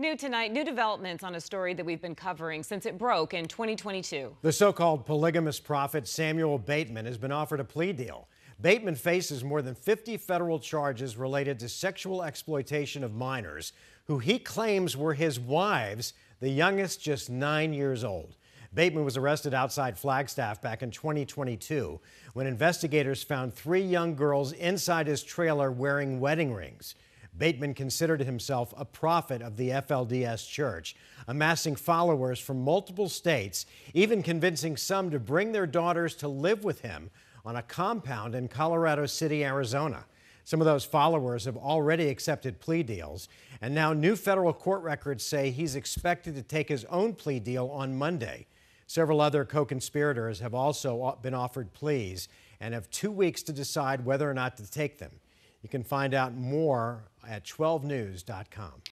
New tonight, new developments on a story that we've been covering since it broke in 2022. The so called polygamous prophet Samuel Bateman has been offered a plea deal. Bateman faces more than 50 federal charges related to sexual exploitation of minors, who he claims were his wives, the youngest just nine years old. Bateman was arrested outside Flagstaff back in 2022 when investigators found three young girls inside his trailer wearing wedding rings. Bateman considered himself a prophet of the FLDS Church, amassing followers from multiple states, even convincing some to bring their daughters to live with him on a compound in Colorado City, Arizona. Some of those followers have already accepted plea deals, and now new federal court records say he's expected to take his own plea deal on Monday. Several other co conspirators have also been offered pleas and have two weeks to decide whether or not to take them. You can find out more at 12news.com.